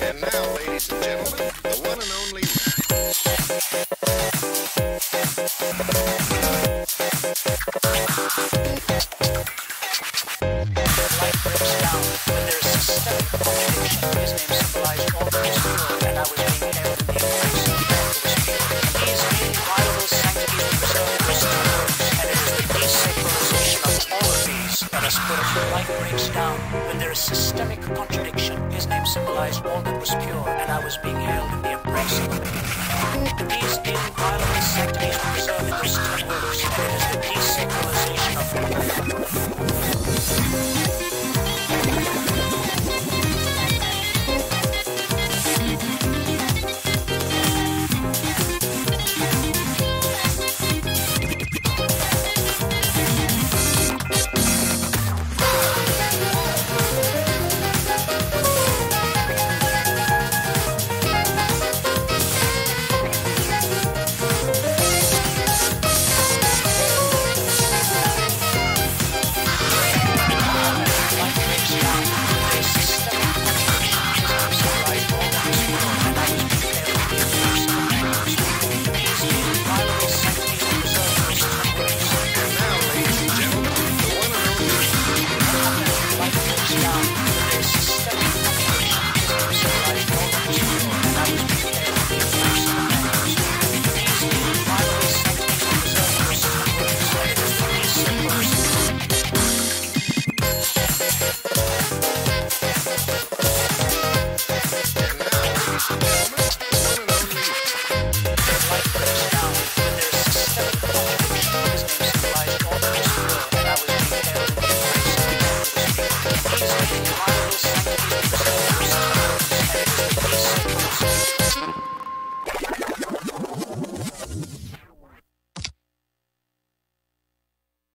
And now, ladies and gentlemen, the one and only. breaks down when there is systemic contradiction. His name symbolized all that was pure, and I was being held in the embrace of it. beast.